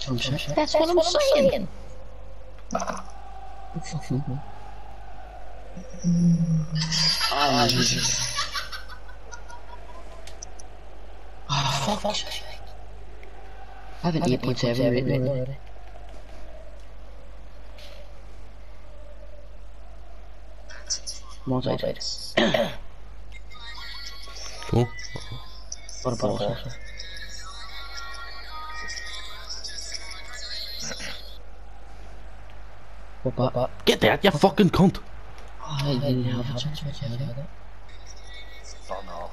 That's what I'm saying. Ah, Jesus. Ah, fuck. I have an 8.7 rating already. One side. Cool. What a ball. What, what, what? Get that, you fucking cunt! I didn't have a chance to get it. Oh no.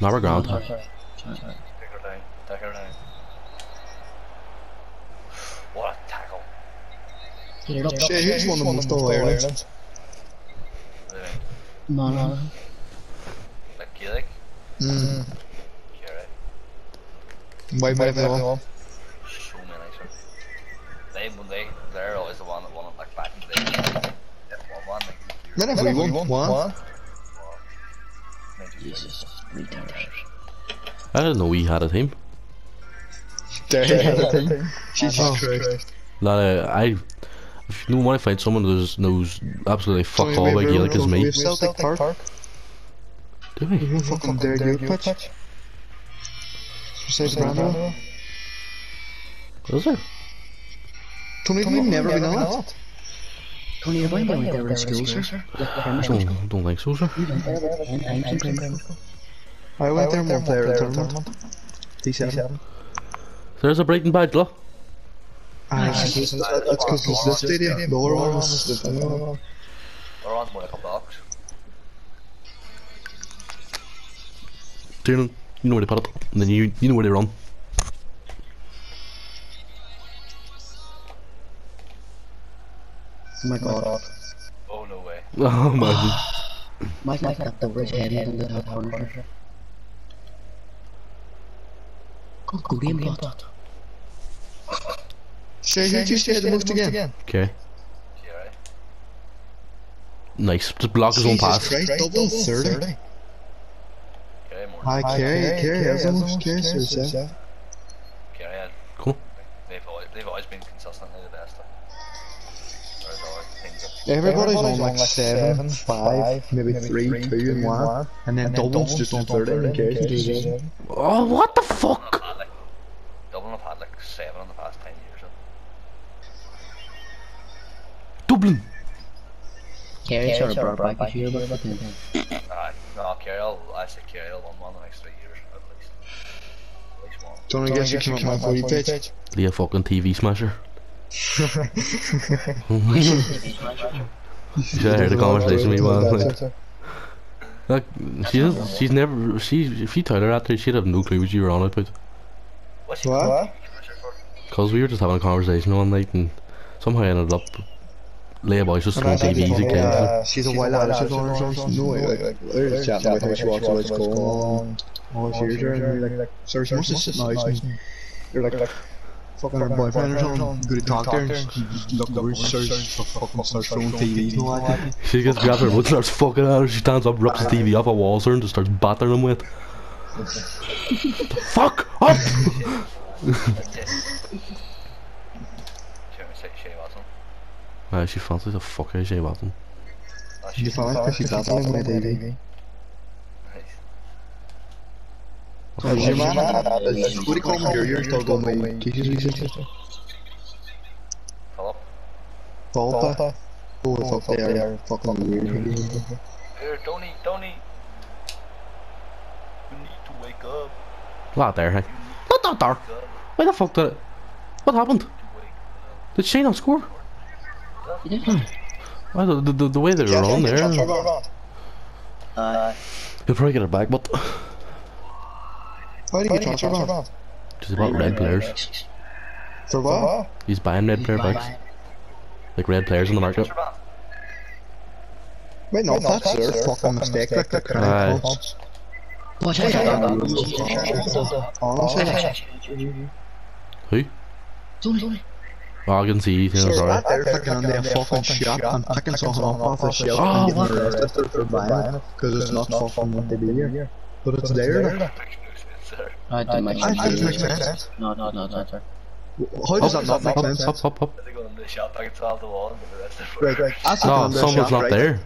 Now we're ground. Sorry, sorry. Sorry. Take her down. Take her down. What a tackle. Get it up. Shit, who's won the most All Ireland? No, no. Like Gaelic. Mm. Carrot. Why might have won? So many, sir. They, when they, they're always the one that won it like back in the day. Yeah, one, one, like, Then have we won? One? Jesus. Retarded. I didn't know we had a team. There you have a thing. Jesus Christ. That uh, I, if you want to find someone who knows, knows absolutely fuck all about Gaelic as me. We have Celtic Park. Do We we? have fucking Dare Gaelic pitch. Besides Brando. Is there? Tony, we've never been on that. Tony, you're going to be there in school, sir? Like primary? Don't, don't think so, sir. You went there ten times in primary school? I went there one player tournament. D7. There's a Brighton badge, look. Ah, that's because it's this stadium. The other one was the thing. Or one's more like a box. Tiernan, you know where to put it. And then you, you know where to run. Oh my god. Oh no way. Oh my. Mike Mike got the rich head in the corner. Go, go, game plot. Say who just said the most again? Okay. Carrot. Nice. Just block his own Jesus pass. Christ, double 30. Carrot more. Hi, Kerry, Kerry has almost Kerry, so it's uh, Cool. They've always, they've always been consistently the best. Whereas always. Everybody's on like 7, 5, maybe 3, 2 and 1. And then doubles just on 30 and Kerry's on 27. Oh, what the fuck? Like, Dublin have had like seven in the past ten years. Dublin. Kerry sort of brought back a few, but but then Aye, no, Kerry, I say Kerry will win one the next three years at least. At least one. Don't I guess you come up my 40 page? Be a fucking TV smasher. You should have heard the conversation we had. Like, she does, she's never, she, if you told her that, she'd have no clue what you were on about. What's he What? Cause we were just having a conversation one night and somehow I ended up lay about just throwing TVs again. Uh, she's a while out, she's on her own. No way, like, they're chatting about how she walks away school. Oh, she hears her and you're like, sir, she wants to sit nice. and You're like, fucking her boyfriend or something. Good to talk to her. and She just looked over, she starts fucking starts throwing TVs and all that. She gets grabbed her remote, starts fucking at her, she stands up, rips the TV off a wall, sir, and just starts battering him with. fuck up! Shay, say Shay Watson. Uh, she fancies the fuck out of Shea Watson. You found it because she's battling my TV. Is? What do you call him? Your ears still going my teachers research? Philip. Volta? Fuck, they are fucking weird. Here, Tony, Tony. You need to wake up. Not there, hey. Not that there. Wake up. Why the fuck did it? What happened? Did Shane not score? you. Well, the, the, the, the way they were on there, Uh, he'll probably get it back, but Why did you get transfer ban? just about red players. For what? He's buying red player bikes, like red players in the market. Wait, no, that's their fucking mistake. Like, the Aye. crowd Watch out, Honestly, Who? Tony, Oh, I can see. You know, Sir, sorry. that they're picking on their fucking shop and picking something up off the shelf Oh, and what? getting arrested for buying it because it's not fucking what they do here. But it's there. like. Makes no sense there. I don't make I think it makes sense. sense. No, no, no, no, sir. How does that not make Up, sense? up, up, up. They're going the shop back and 12 to 1, but the rest of Right, right. That's No, someone's not right? there.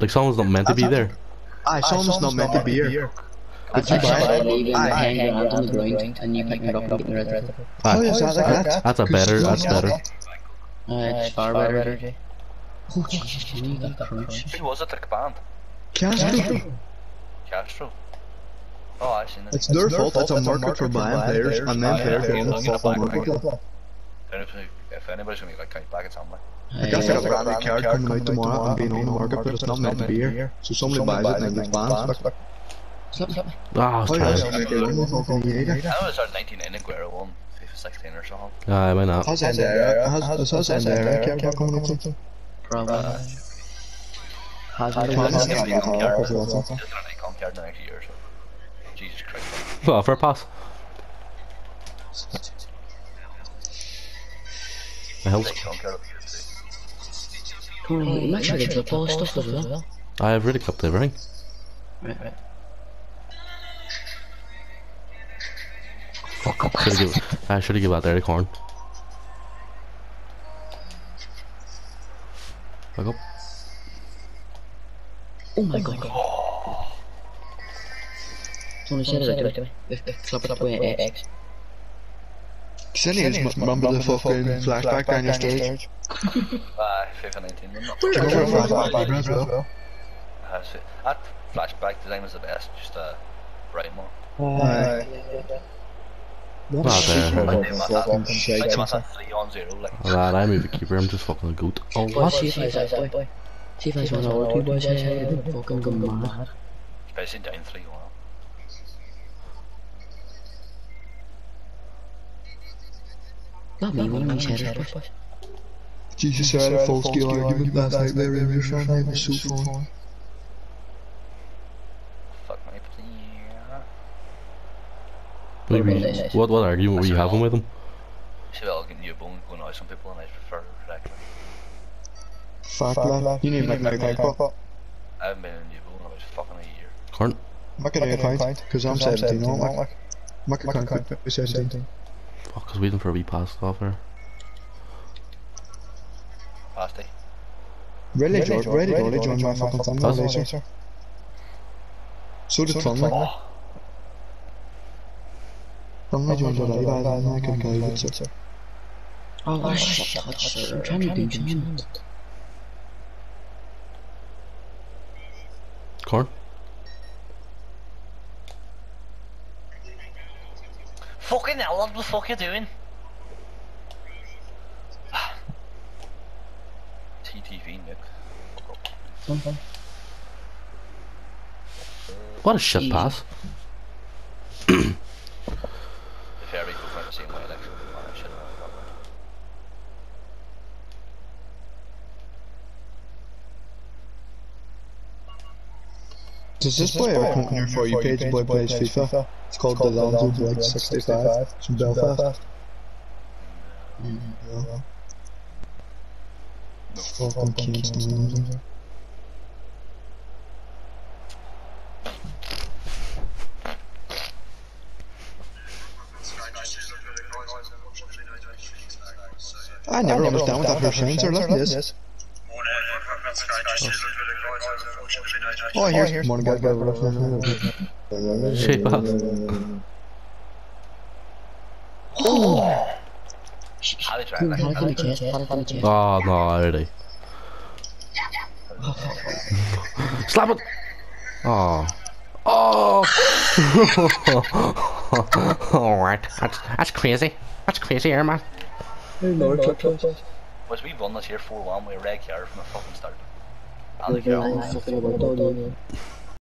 Like someone's not meant to be there. Aye, someone's not meant to be here. That's you buy it? leaving Aye. ten grand on the ground and you picking it up and getting rid of it. How Aye. is that like that? That's a better, that's better. Uh, it's far better. Jay. Oh Jesus, can you get crunch? Who was it that banned? Castro. Castro. Oh, I've seen. It's their fault. It's a market for buying players, and then players go on market. If, if anybody's going to get kicked back, it's on me. I guess I got a brand new card coming out tomorrow and being on the market, but it's not meant to be here. So somebody buys it and then gets banned. Stop, stop. Ah, I was How trying. does that make a ring fucking I know it's our 99 Aguero one, FIFA 16 or something. Aye, why not? Has Endera, has, has Endera kept coming up something? Probably. Uh, Hasn't Can been I done. get a card as well? Just got an icon card in the next year, so. Jesus Christ. Well, fair pass. The hell's Icon card up here too. Come on, make sure they drop all stuff as well. I have really cupped everything. Right, right. Should have give, I should have given that there to corn. Back up. Oh my god. Someone said it right to me. If if it up with X. Cindy is remember the fucking flashback down your stage? Aye, FIFA 19. wasn't it? Do you flashback as well? Uh, that flashback design was the best, just a bright one. Aye. Not there. Like, right. they must fucking have, shite. like, they must have 3 on 0, like. Lad, I'm a keeper, I'm just fucking a goat. Oh, what? see if I say boy. See if I say one or two boys I'd fucking go mad. Especially down 3 1. Not me, one of these headers, boys. Jesus, I had a full scale argument last night there in your son. It was so fun. Fuck my player. What, were you- what, what argument were you having with him? See, well, getting you bone going out some people and I prefer directly. Fuck, lad. You need to make an account. Pop. I haven't been in new bone in about fucking a year. Corn? Make an account, because I'm 17 on like. Make an account, put me 17. Fuck, I was waiting for a wee pass off there. Pasty. Really, George, really, really, George, join my fucking thing Does? later. So did Thunley. Oh, Thunley joined the live, I then I could go with it. Oh, what a shit touch, sir. I'm trying to do something. Corn? Fucking hell, what the fuck are you doing? TTV, Nick. What a shit pass. The ferry goes around the same way, like, shit, Does this boy ever come on your For You page, boy plays FIFA? It's called the Lonzo Blake 65. It's from Belfast. Yeah. Fucking kids, I never understand what that sounds are like this. Oh, here's one guy got Shit pass. How they try, Cool, like, had it how in they the chest, had it in the chest. Oh, ah, no, already. Slap it! Ah. Oh. Oh! Alright, that's, that's crazy. That's crazy here, man. Was we won this year 4 1 with a red card from the fucking start? And the Like,